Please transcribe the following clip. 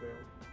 one failed.